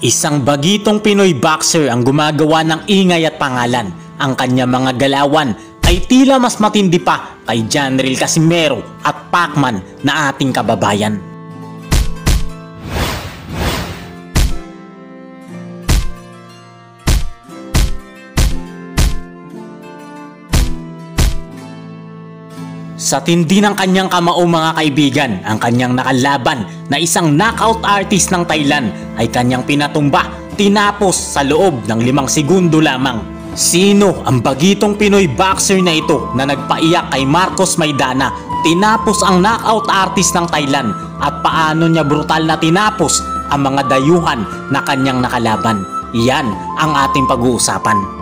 Isang bagitong Pinoy boxer ang gumagawa ng ingay at pangalan. Ang kanya mga galawan ay tila mas matindi pa kay Janril Casimero at Pacman na ating kababayan. Sa tindi ng kanyang kamao mga kaibigan, ang kanyang nakalaban na isang knockout artist ng Thailand ay kanyang pinatumba, tinapos sa loob ng limang segundo lamang. Sino ang bagitong Pinoy boxer na ito na nagpaiyak kay Marcos Maidana, tinapos ang knockout artist ng Thailand at paano niya brutal na tinapos ang mga dayuhan na kanyang nakalaban? Yan ang ating pag-uusapan.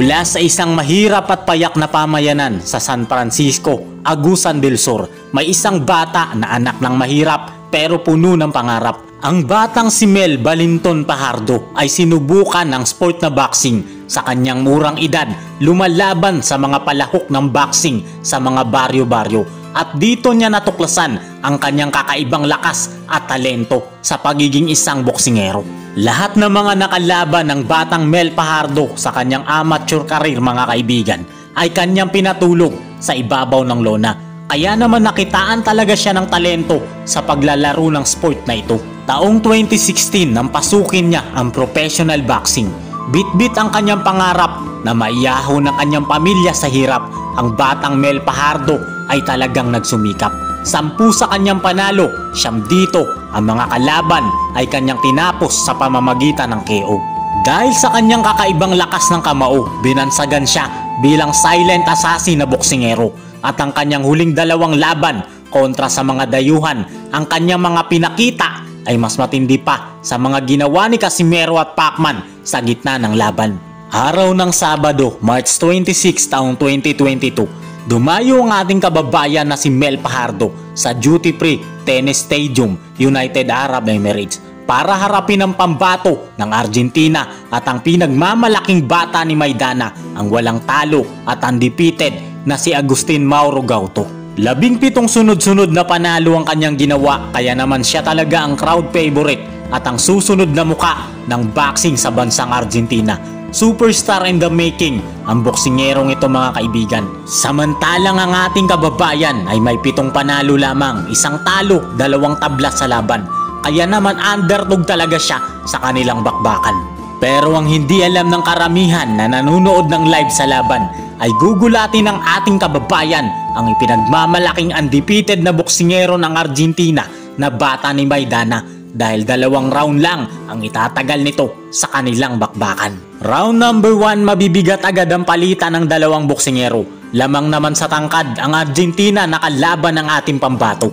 Mula sa isang mahirap at payak na pamayanan sa San Francisco, Agusan del Sur, may isang bata na anak ng mahirap pero puno ng pangarap. Ang batang si Mel Balinton Pahardo ay sinubukan ng sport na boxing sa kanyang murang edad, lumalaban sa mga palahok ng boxing sa mga baryo-baryo at dito niya natuklasan ang kanyang kakaibang lakas at talento sa pagiging isang boksingero. Lahat ng mga nakalaban ng batang Mel Pahardo sa kanyang amateur career mga kaibigan ay kanyang pinatulog sa ibabaw ng lona. Kaya naman nakitaan talaga siya ng talento sa paglalaro ng sport na ito. Taong 2016 nang pasukin niya ang professional boxing. Bit-bit ang kanyang pangarap na maiyaho ng kanyang pamilya sa hirap. Ang batang Mel Pahardo ay talagang nagsumikap. Sampu sa kanyang panalo, siyam dito ang mga kalaban ay kanyang tinapos sa pamamagitan ng KO. Dahil sa kanyang kakaibang lakas ng kamao, binansagan siya bilang silent assassin na boksingero at ang kanyang huling dalawang laban kontra sa mga dayuhan, ang kanyang mga pinakita ay mas matindi pa sa mga ginawa ni Casimero at Pacman sa gitna ng laban. Araw ng Sabado, March 26 taong 2022, Dumayo ang ating kababayan na si Mel Pahardo sa Duty Free Tennis Stadium, United Arab Emirates para harapin ang pambato ng Argentina at ang pinagmamalaking bata ni Maidana ang walang talo at undefeated na si Agustin Mauro Gauto. Labing pitong sunod-sunod na panalo ang kanyang ginawa kaya naman siya talaga ang crowd favorite at ang susunod na muka ng boxing sa bansang Argentina Superstar in the making ang boksingerong ito mga kaibigan. Samantalang ang ating kababayan ay may pitong panalo lamang, isang talo, dalawang tabla sa laban. Kaya naman underdog talaga siya sa kanilang bakbakan. Pero ang hindi alam ng karamihan na nanonood ng live sa laban ay gugulatin ng ating kababayan ang ipinagmamalaking undefeated na boksingero ng Argentina na bata ni Maidana dahil dalawang round lang ang itatagal nito sa kanilang bakbakan. Round number 1 mabibigat agad ang palitan ng dalawang boksingero. Lamang naman sa tangkad ang Argentina na kalaban ng ating pambato.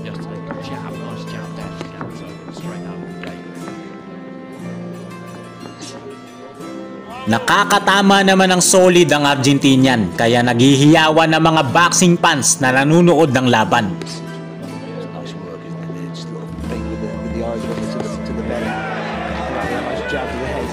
Nakakatama naman ng solid ang Argentinian kaya naghihiyawan ng mga boxing fans na nanonood ng laban. Running to the, to the belly. Right, a nice jab to the head.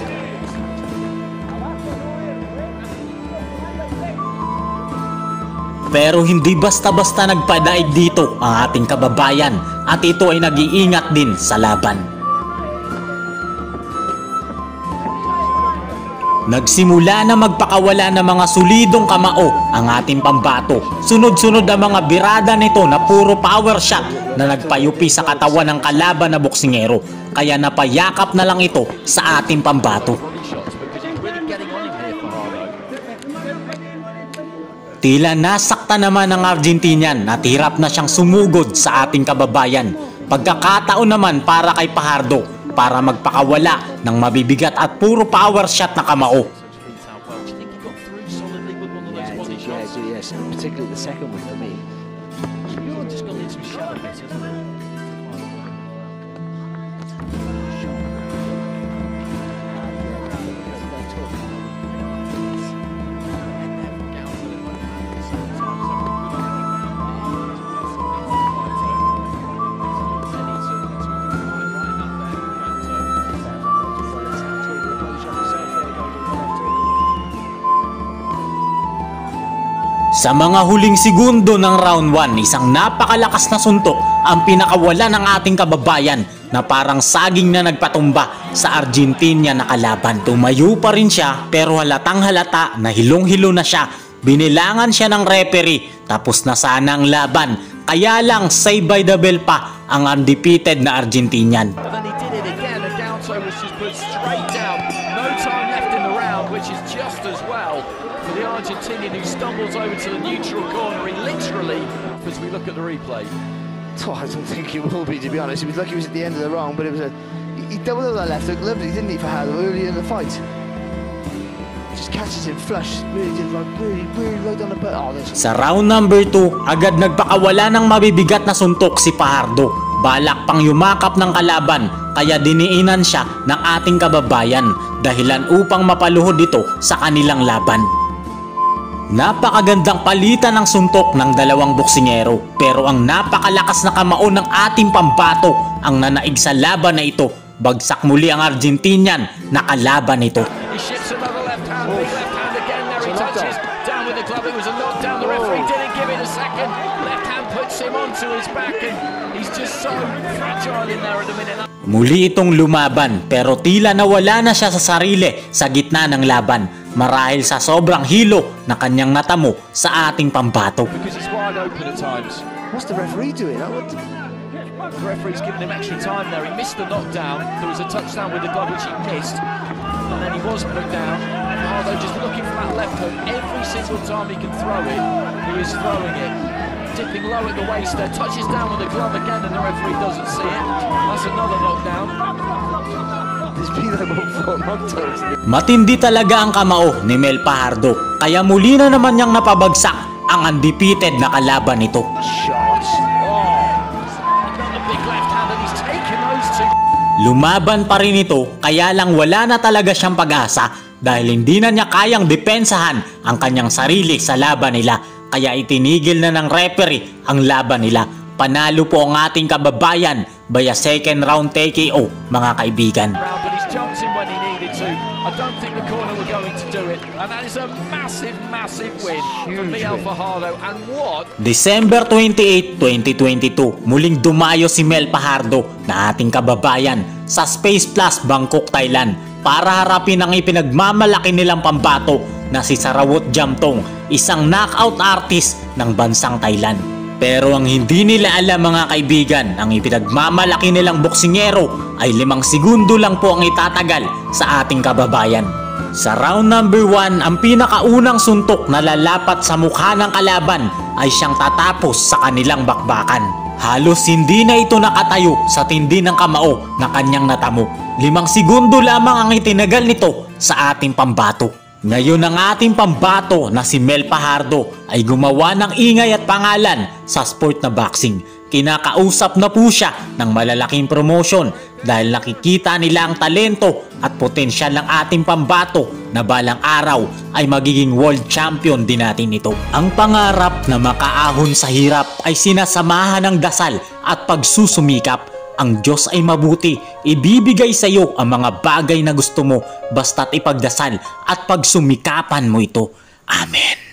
Pero hindi basta-basta nagpadaig dito ang ating kababayan at ito ay nag-iingat din sa laban. Nagsimula na magpakawala ng mga solidong kamao ang ating pambato. Sunod-sunod ang mga birada nito na puro power shot na nagpayupi sa katawan ng kalaban na boksingero. Kaya napayakap na lang ito sa ating pambato. Tila nasakta naman ang Argentinian at hirap na siyang sumugod sa ating kababayan. Pagkakataon naman para kay Pahardo para magpakawala ng mabibigat at puro power shot na kamao. Yeah, it body is, yeah, it yes. Particularly the second one for me. He's just gone into his shell a bit, hasn't Sa mga huling segundo ng round 1, isang napakalakas na suntok ang pinakawala ng ating kababayan na parang saging na nagpatumba sa Argentina na kalaban. Tumayo pa rin siya pero halatang halata na hilong-hilo na siya. Binilangan siya ng referee tapos na sana ang laban. Kaya lang save by the bell pa ang undefeated na Argentinian. Stumbles over to the neutral corner. He literally, as we look at the replay, Oh, I don't think it will be, to be honest. He was lucky he was at the end of the round, but it was a. He, doubled up that left hook, lovely, didn't he, for Halo early in the fight? Just catches him flush, really did like really, really right on the butt. Oh, there's Sa round number 2, agad nagpakawala ng mabibigat na suntok si Pahardo. Balak pang yumakap ng kalaban kaya diniinan siya ng ating kababayan dahilan upang mapaluhod ito sa kanilang laban. Napakagandang palitan ng suntok ng dalawang boksingero pero ang napakalakas na kamao ng ating pambato ang nanaig sa laban na ito. Bagsak muli ang Argentinian na kalaban nito. Muli itong lumaban pero tila nawala na siya sa sarili sa gitna ng laban marahil sa sobrang hilo na kanyang natamo sa ating pambato. What's the referee doing? I would... The referee's given him extra time there. He missed the knockdown. There was a touchdown with the glove which he missed. And then he was put down. Fardo just looking for that left hook. Every single time he can throw it, he is throwing it. Dipping low at the waist there. Touches down with the glove again and the referee doesn't see it. That's another knockdown. Matindi talaga ang kamao ni Mel Pajardo kaya muli na naman niyang napabagsak ang undefeated na kalaban nito. Lumaban pa rin ito kaya lang wala na talaga siyang pag-asa dahil hindi na niya kayang depensahan ang kanyang sarili sa laban nila kaya itinigil na ng referee ang laban nila. Panalo po ang ating kababayan via second round TKO mga kaibigan. In when he needed to. I don't think the corner were going to do it, and that is a massive, massive win for Miguel. Fajardo. And what December 28, 2022, muling dumayo si Mel Pajardo na ating kababayan sa Space Plus Bangkok, Thailand para harapin ang ipinagmamalaki nilang pambato na si Sarawut Jamtong, isang knockout artist ng bansang Thailand. Pero ang hindi nila alam mga kaibigan, ang ipinagmamalaki nilang boksingero ay limang segundo lang po ang itatagal sa ating kababayan. Sa round number 1, ang pinakaunang suntok na lalapat sa mukha ng kalaban ay siyang tatapos sa kanilang bakbakan. Halos hindi na ito nakatayo sa tindi ng kamao na kanyang natamo. Limang segundo lamang ang itinagal nito sa ating pambato. Ngayon ang ating pambato na si Mel Pajardo ay gumawa ng ingay at pangalan sa sport na boxing. Kinakausap na po siya ng malalaking promotion dahil nakikita nila ang talento at potensyal ng ating pambato na balang araw ay magiging world champion din natin ito. Ang pangarap na makaahon sa hirap ay sinasamahan ng dasal at pagsusumikap ang Diyos ay mabuti, ibibigay sa iyo ang mga bagay na gusto mo basta't ipagdasal at pagsumikapan mo ito. Amen.